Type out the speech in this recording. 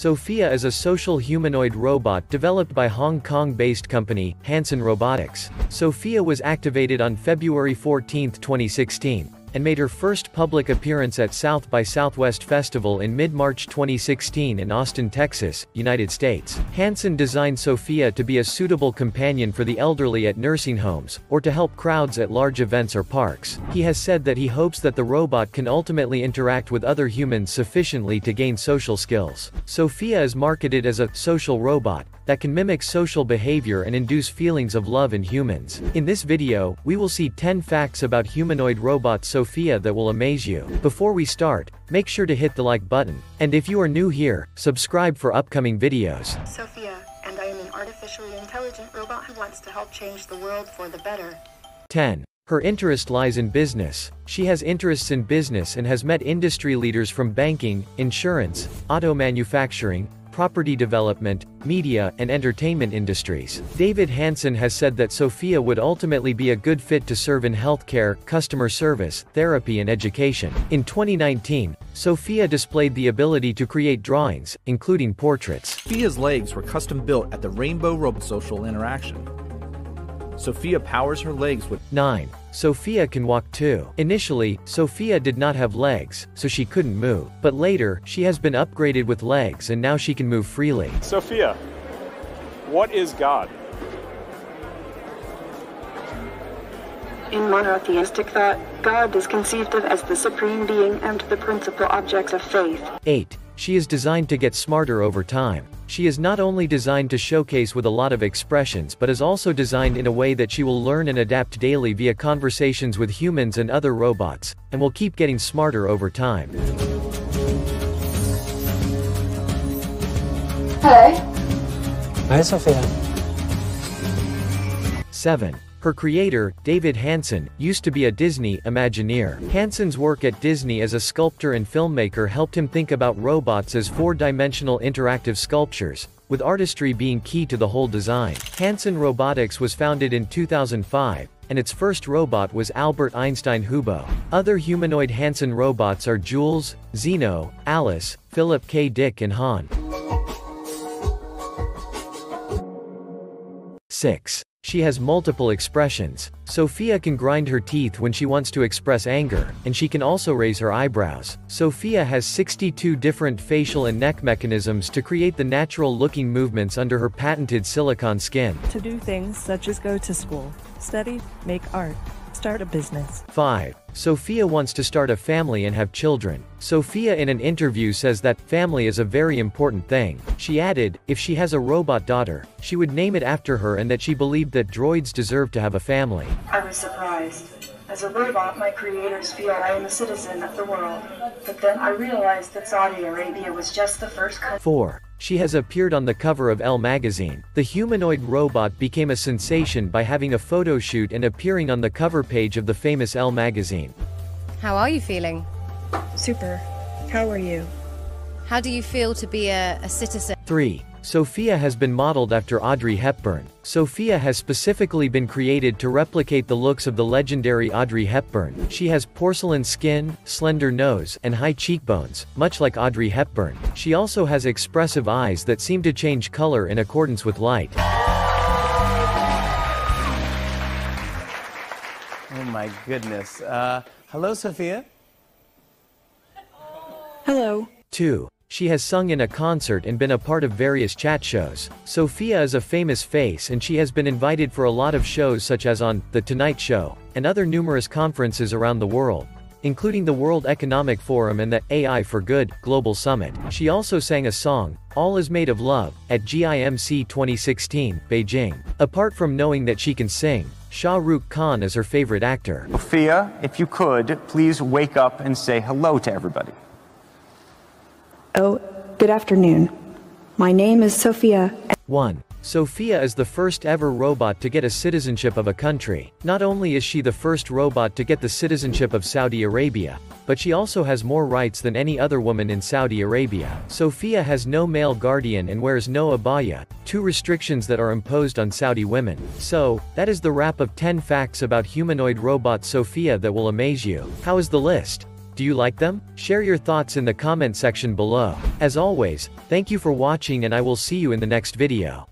Sophia is a social humanoid robot developed by Hong Kong-based company, Hanson Robotics. Sophia was activated on February 14, 2016 and made her first public appearance at South by Southwest Festival in mid-March 2016 in Austin, Texas, United States. Hanson designed Sophia to be a suitable companion for the elderly at nursing homes, or to help crowds at large events or parks. He has said that he hopes that the robot can ultimately interact with other humans sufficiently to gain social skills. Sophia is marketed as a social robot, that can mimic social behavior and induce feelings of love in humans. In this video, we will see 10 facts about humanoid robot Sophia that will amaze you. Before we start, make sure to hit the like button. And if you are new here, subscribe for upcoming videos. Sophia, and I am an artificially intelligent robot who wants to help change the world for the better. 10. Her interest lies in business. She has interests in business and has met industry leaders from banking, insurance, auto manufacturing, property development, media, and entertainment industries. David Hanson has said that Sophia would ultimately be a good fit to serve in healthcare, customer service, therapy and education. In 2019, Sophia displayed the ability to create drawings, including portraits. Sophia's legs were custom built at the Rainbow Robot Social Interaction. Sophia powers her legs with 9. Sophia can walk too. Initially, Sophia did not have legs, so she couldn't move. But later, she has been upgraded with legs and now she can move freely. Sophia, what is God? In monotheistic thought, God is conceived of as the supreme being and the principal object of faith. 8. She is designed to get smarter over time. She is not only designed to showcase with a lot of expressions but is also designed in a way that she will learn and adapt daily via conversations with humans and other robots, and will keep getting smarter over time. Hello. Hi, Sophia. 7. Her creator, David Hanson, used to be a Disney Imagineer. Hanson's work at Disney as a sculptor and filmmaker helped him think about robots as four-dimensional interactive sculptures, with artistry being key to the whole design. Hanson Robotics was founded in 2005, and its first robot was Albert Einstein Hubo. Other humanoid Hanson robots are Jules, Zeno, Alice, Philip K. Dick and Han. 6. She has multiple expressions. Sophia can grind her teeth when she wants to express anger, and she can also raise her eyebrows. Sophia has 62 different facial and neck mechanisms to create the natural-looking movements under her patented silicon skin. To do things such as go to school, study, make art, start a business. 5. Sophia wants to start a family and have children. Sophia in an interview says that family is a very important thing. She added, if she has a robot daughter, she would name it after her and that she believed that droids deserve to have a family. I was surprised. As a robot, my creators feel I am a citizen of the world. But then I realized that Saudi Arabia was just the first country. 4. She has appeared on the cover of Elle magazine. The humanoid robot became a sensation by having a photo shoot and appearing on the cover page of the famous Elle magazine. How are you feeling? Super. How are you? How do you feel to be a, a citizen? 3. Sophia has been modeled after Audrey Hepburn. Sophia has specifically been created to replicate the looks of the legendary Audrey Hepburn. She has porcelain skin, slender nose, and high cheekbones, much like Audrey Hepburn. She also has expressive eyes that seem to change color in accordance with light. Oh my goodness. Uh, hello, Sophia. Hello. 2. She has sung in a concert and been a part of various chat shows. Sophia is a famous face and she has been invited for a lot of shows such as on The Tonight Show, and other numerous conferences around the world, including the World Economic Forum and the AI for Good Global Summit. She also sang a song, All is Made of Love, at GIMC 2016, Beijing. Apart from knowing that she can sing, Shah Rukh Khan is her favorite actor. Sophia, if you could, please wake up and say hello to everybody. Oh, good afternoon. My name is Sophia. 1. Sophia is the first ever robot to get a citizenship of a country. Not only is she the first robot to get the citizenship of Saudi Arabia, but she also has more rights than any other woman in Saudi Arabia. Sophia has no male guardian and wears no abaya, two restrictions that are imposed on Saudi women. So, that is the wrap of 10 facts about humanoid robot Sophia that will amaze you. How is the list? Do you like them? Share your thoughts in the comment section below. As always, thank you for watching and I will see you in the next video.